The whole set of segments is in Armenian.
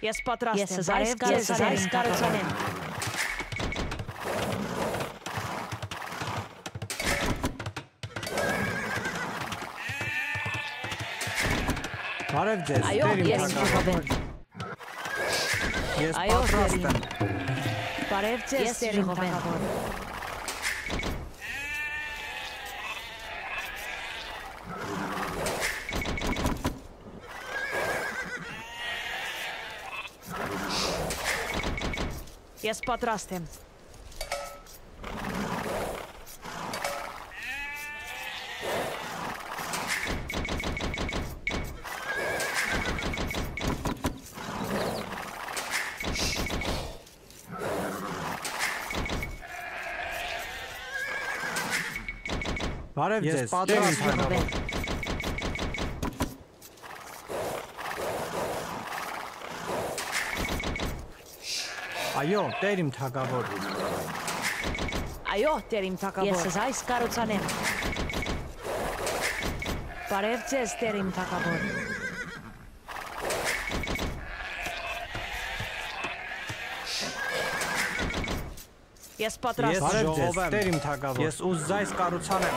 Ես պատրաստ եմ։ այս ձեզ, կառուցանեմ, այս կառուցանեմ։ Բարև ձեզ, Տեր իմ ժողովեմ։ Ես պատրաստ եմ։ Բարև ձեզ, Տեր իմ ժողովեմ։ Ես պատրաստ եմ։ Բարև Ես ձեզ, պատրաստ Տեր իմ եմ։ Այո, Տեր իմ թագավոր։ Այո, Տեր իմ Ես թագավոր։ այս կառուցանեմ։ Բարև ձեզ, Տեր իմ թագավոր։ Ես պատրաստ Ես եմ։ բարև ձեզ, ժողովեմ։ Տեր իմ թագավոր։ Ես ուզ զայս կառուցանեմ։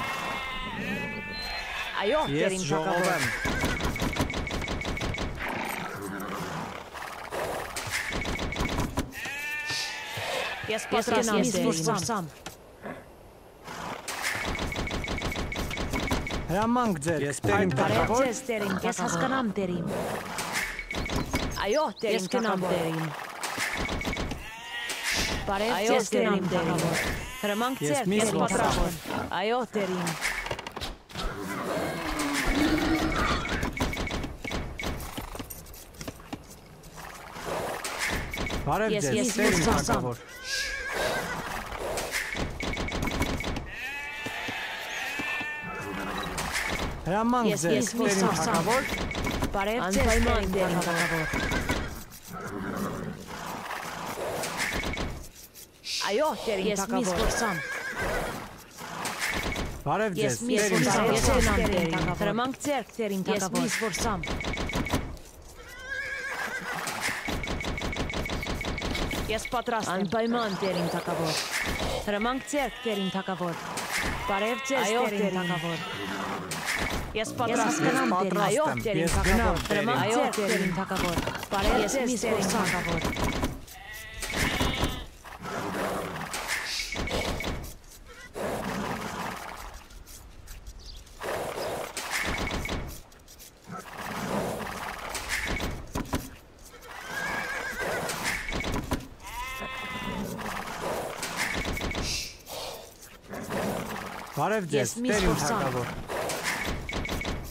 Այո, Տեր Ես իմ թագավոր։ ժողովեմ։ Ես Ես պատրաստ եմ զորսամ։ Հրամանք ձեր։ Ես Տեր իմ Բարև թագավոր։ ձեզ, Տեր իմ Ես հասկանամ Տերին։ Այո, Տեր Ես իմ կնամ թագավոր։ Բարև Այո, ձեզ, Տեր կնամ իմ Տերին։ թագավոր։ Հրամանք Ես ձեր, ես պատրաստ եմ։ Այո, Տեր իմ։ Բարև Ես- ձեզ, ես Տեր իմ զորսամ։ թագավոր։ զորսամ։ Բարև Ես ձեզ, մի Տեր իմ զորսամ, Բարև ես թագավոր։ ձեզ, կնամ Տեր իմ Տերին։ թագավոր։ Հրամանք ձեր, Տեր իմ Ես մի թագավոր։ զորսամ։ Ես պատրաստ եմ։ Անպայման Տեր իմ թագավոր։ Հրամանք ձեր, Տեր իմ թագավոր։ Բարև ձեզ, Այո, Տեր Ես Ես պատրաստ հասկանամ եմ։ Տեր, Այո, պատրաստ եմ, Տեր իմ ես թագավոր։ գնամ Տեր իմ։ Հրամանք Այո, ձեր, Տեր Տեր իմ իմ թագավոր։ Բարև Ես ձեզ, մի Տեր իմ զորսամ։ թագավոր։ Բարև ձեզ, Ես մի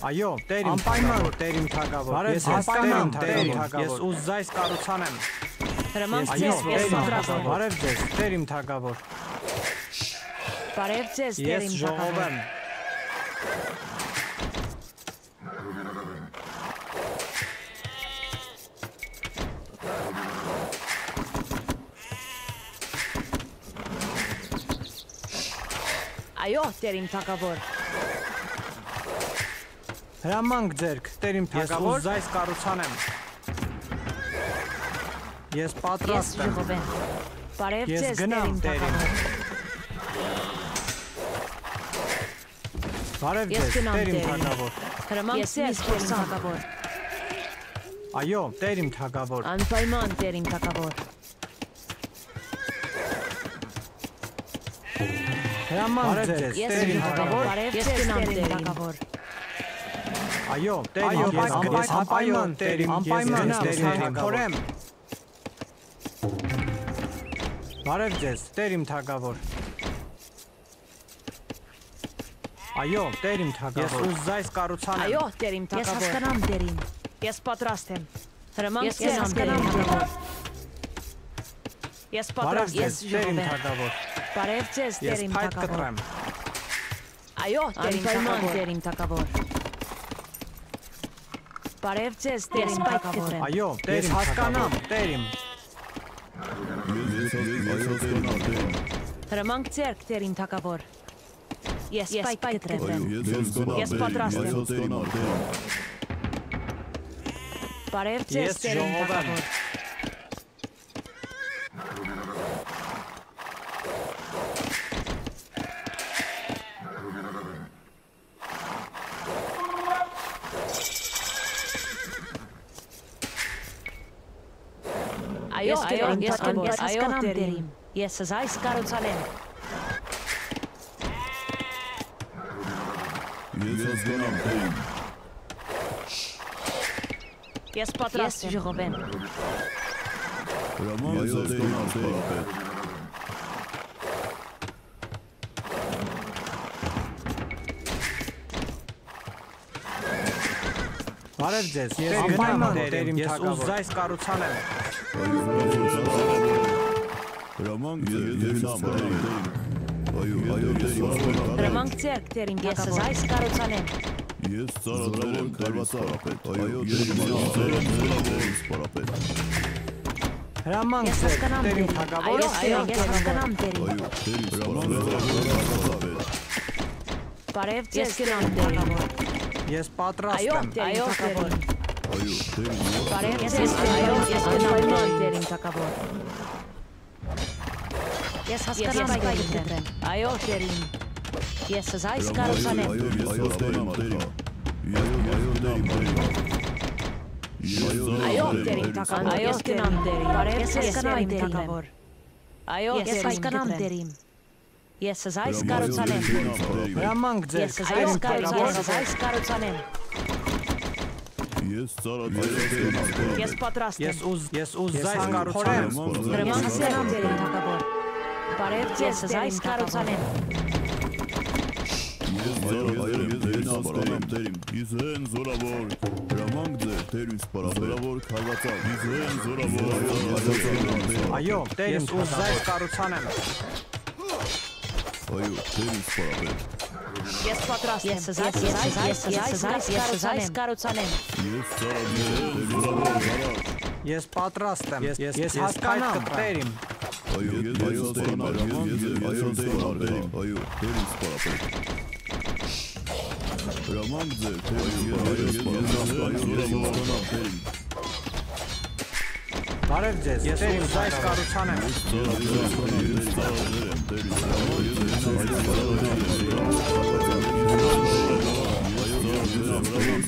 Այո, Տեր իմ թագավոր, Տեր իմ թագավոր։ Ես ձեզ, Տեր իմ թագավոր։ Ես ուզ զայս կառուցանեմ։ Հրամանք Այո, ձեր, Տեր ես իմ պատրաստ եմ։ Բարև ձեզ, Տեր իմ թագավոր։ Բարև ձեզ, Տեր Ես իմ թագավոր։ ժողովեմ։ Այո, Տեր իմ թագավոր։ Հրամանք ձերք, Տեր իմ Ես թագավոր։ ուզ զայս կառուցանեմ։ Ես Ես պատրաստ եմ։ ժողովեմ։ Բարև Ես ձեզ, Տեր գնամ իմ Տեր իմ։ թագավոր։ Բարև Ես ձեզ, Տեր իմ թագավոր։ Հրամանք Ես ձեր, մի Տեր իմ թագավոր։ Այո, Տեր իմ թագավոր։ Անպայման Տեր իմ թագավոր։ Հրամանք Բարև ձեզ, Ես Տեր իմ թագավոր։ Բարև Ես գնամ Տեր իմ։ թագավոր։ Այո, Տեր Այո, իմ ես թագավոր։ ես անպայման Տեր իմ Անպայման ես Տեր գնամ իմ Տեր թագավոր։ իմ Բարև ձեզ, Տեր իմ թագավոր։ Այո, Տեր իմ Ես թագավոր։ Ես ուզ զայս կառուցանեմ։ Այո, Տեր իմ Ես թագավոր։ հասկանամ Տերին։ Ես պատրաստ եմ։ Հրամանք Ես ձեր, կնամ Տեր Տեր իմ իմ թագավոր։ թագավոր։ Ես Բարև պատրաստ եմ։ ձեզ, Տեր իմ ժողովեմ։ թագավոր։ Բարև ձեզ, Տեր Ես իմ փայտ թագավոր։ կտրեմ։ Այո, Տեր իմ Անպայման թագավոր։ Տեր իմ թագավոր։ Բարև ձեզ, Տեր Ես իմ պայթ թագավոր։ կտրեմ։ Այո, Ես հասկանամ, հասկանամ, Տեր իմ։ Հրամանք ձեր, Տեր իմ թագավոր։ Ես պայթ կտրեմ։ Ես պատրաստ եմ։ Բարև ձեզ, Ես Տեր իմ ժողովեմ։ թագավոր։ այո, դերիմ ես թակավոր։ ես հասկանամ դերիմ։ Ես այս կառուցանեմ։ Ես հասկանամ դերիմ։ Ես պատրաստ եմ ժողովեմ։ Հրաման ձեր դերիմ սպարապետ։ Բարև ձեզ։ Ես անպայման դերիմ ես ուզայս կառուցանեմ։ Հրաման ձեր Հրամանք ձերք դերիմ ես այս կառուցանեմ։ Ես ծառայել եմ դերվասարապետ։ Այո, դերիմ ձեր սպարապետ։ Հրամանք Ես ձեր հասկանամ դերիմ դերիմ։ թակավոր։ Այո, ես հասկանամ դերիմ։ Այո, դերիմ սպարապետ։ Բարև ձեզ գնամ դերիմ։ Ես պատրաստ եմ։ այո, դերիմ։ Այո, դերիմ Բարև ձեզ այո, ես գնամ դերիմ թակավոր։ Ես հասկանամ դերիմ։ Այո, դերիմ։ Ես այս կառուցանեմ։ Այո, ես հասկանամ դերիմ։ Այո, դերիմ, դերիմ։ Այո, դերիմ թակավոր։ Այո, ես գնամ դերիմ։ Բարև ես հասկանամ դերիմ թակավոր։ Այո, ես հասկանամ դերիմ։ Ես այս կառուցանեմ։ Հրամանք ձեր Ես այս դերիմ կառուցանեմ, թակավոր։ այս կառուցանեմ։ Ես ծառայել Ես պատրաստ Ես եմ։ ուզ ես ուզայս կառուցանեմ։ Հրաման հասկանամ դերիմ թակավոր։ Բարև ձեզ այս կառուցանեմ։ Ես ծառայել եմ դերին ասպարամ դերին Ես հեն զորավոր Հրամանք ձեր դերին սպարապետ Զորավոր քարվածակ Ես հեն զորավոր Այո, ես ուզայս կառուցանեմ։ Այո, դերին սպարապետ Ես պատրաստ եմ։ Ես այս ես այս ես այս կառուցանեմ։ Ես ծառայել եմ զորավոր հարակ Ես պատրաստ եմ։ Ես ես հասկանամ դերիմ։ Այո, ես այո դերին Ես այո դերին Այո, դերին սպարապետ Հրամանք ձեր դերին սպարապետ Այո, ես դերին Բարև ձեզ։ Ես ուզայս կառուցանեմ։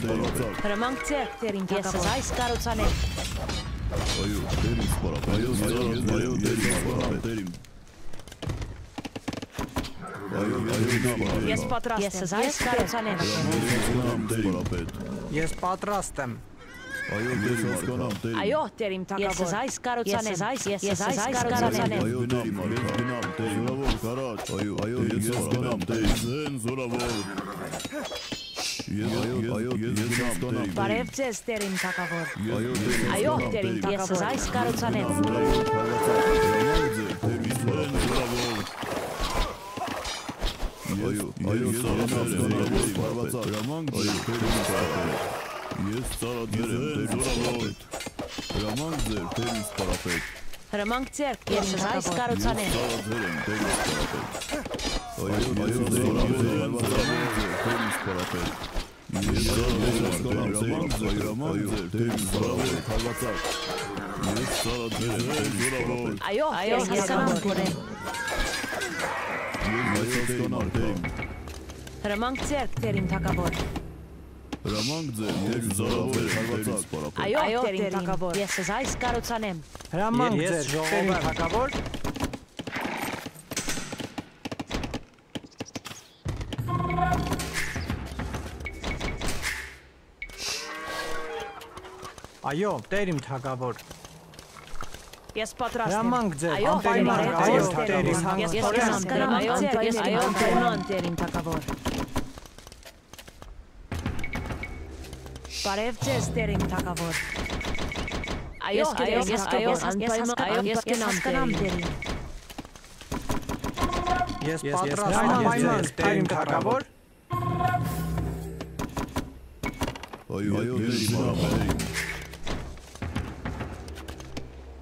Հրամանք ձերք դերին ես այս կառուցանեմ։ Այո, դերին սպարապետ Այո, այո, դերին սպարապետ Այո, այո, Ես պատրաստ եմ։ Ես այս կառուցանեմ։ սպարապետ Ես պատրաստ եմ։ Այո, դերին հասկանամ դերին Այո, դերիմ թակավոր։ Ես այս կառուցանեմ։ Ես այս ես այս կառուցանեմ։ Այո, դերին, ես գնամ դերին Զորավոր կարաջ Այո, այո, ես հասկանամ դերին Զեն զորավոր Այո, այո, Բարև ձեզ դերիմ թակավոր։ Այո, Այո, դերիմ թակավոր։ Ես այս Զորավոր ձեր զորավոր Այո, այո, զորավոր քարվածակ Հրամանք ձեր դերին զորավոր Ես ծառայել եմ դերին Հրամանք ձեր դերին սպարապետ Հրամանք ձերք ես այս կառուցանեմ։ Ծառայել եմ դերին սպարապետ Այո, այո, դերին դերին սպարապետ Ես ծառայել եմ ձեր ձեր դերին սպարապետ քարվածակ Ես ծառայել եմ զորավոր Այո, այո, ես դերին։ Ես դերին Հրամանք ձերք դերիմ թակավոր։ Հրամանք ձեր դերին զորավոր քարվածակ սպարապետ Այո, դերիմ թակավոր։ Ես այս կառուցանեմ։ Հրամանք Ես ձեր դերիմ թակավոր։ Այո, դերիմ թակավոր։ Ես պատրաստ եմ։ Հրամանք ձեր, անպայման, այո, ձեզ, տերին, Ես հանգստորեն հասկանամ, այո, ես այո, դերման դերիմ թակավոր։ Բարև ձեզ դերիմ թակավոր։ Այո, այո, ես անպայման, այո, ես կնամ դերիմ։ Ես պատրաստ եմ անպայման դերիմ թակավոր։ Այո, այո, դերին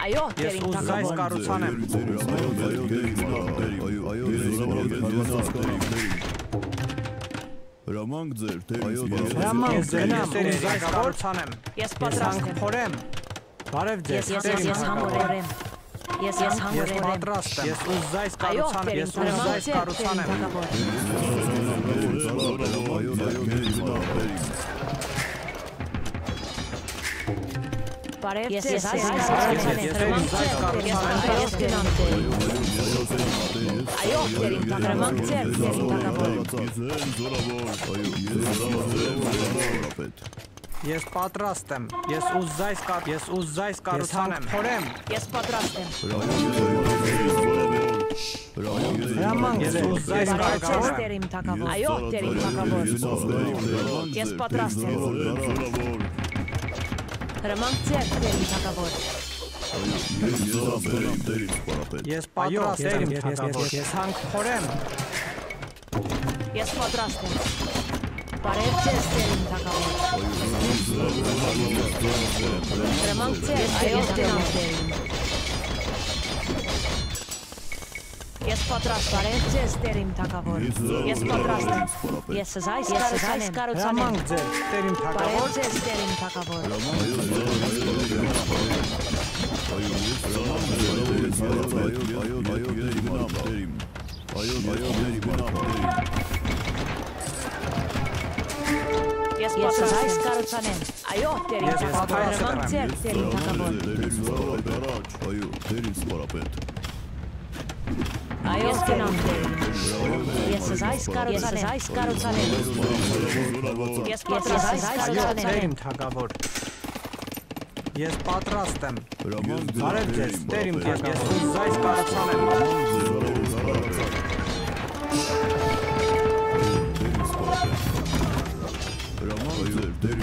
թագավոր։ ուզայս Տեր իմ կառուցանեմ։ թագավոր։ Այո, այո, դեր ինձ սպարապետ։ Բարև Ես- ձեզ, ես այս այս կառուցանեմ։ կառուցանեմ։ Ես գնամ Տեր։ Այո, Տեր իմ թագավոր։ Ձեր, Տեր իմ թագավոր։ Ես են զորավոր, այո, ես զորավոր, Ես պատրաստ եմ։ Ես ուզայս կար, ես ուզայս կառուցանեմ։ Փորեմ։ Ես պատրաստ եմ։ ձեր, Բարև ձեզ, կառուցանեմ։ Տեր իմ թագավոր։ Այո, Տեր իմ թագավոր։ Ես պատրաստ եմ։ Հրամանք ձեր, Տեր իմ թագավոր։ Ես պատրաստ եմ, թագավոր։ Ես հանք փորեմ։ Ես պատրաստ եմ։ Բարև ձեզ, Տեր իմ թագավոր։ Հրամանք ձեր, այո, Տեր պատրաստ բարև ձեզ, Տեր իմ թագավոր։ Ես պատրաստ եմ։ Ես այս այս կառուցանեմ։ Հրամանք ձեր, Տեր իմ Բարև թագավոր։ ձեզ, Տեր իմ թագավոր։ Այո, այո, դեր իմ Ես պատրաստ այս կառուցանեմ։ Այո, Տեր իմ Ես թագավոր։ պատրաստ եմ։ Հրամանք ձեր, Տեր իմ թագավոր։ Այո, դեր ինձ սպարապետ։ Այո, Տեր։ Ես այս կառուցանեմ, այս կառուցանեմ։ Ես պատրաստ այս Այո, Տեր կառուցանեմ։ իմ թագավոր։ Ես պատրաստ եմ։ Բարև ձեզ, Տեր իմ թագավոր։ Ես ուզայս կառուցանեմ։ Հրամանք ձեր, դեր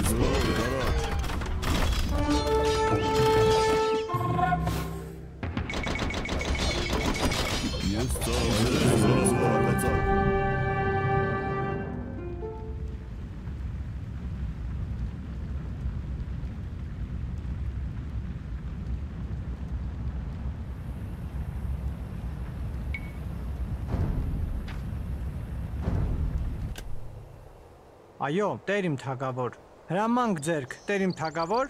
Այո, Տեր իմ թագավոր։ Հրամանք ձեր, Տեր իմ թագավոր։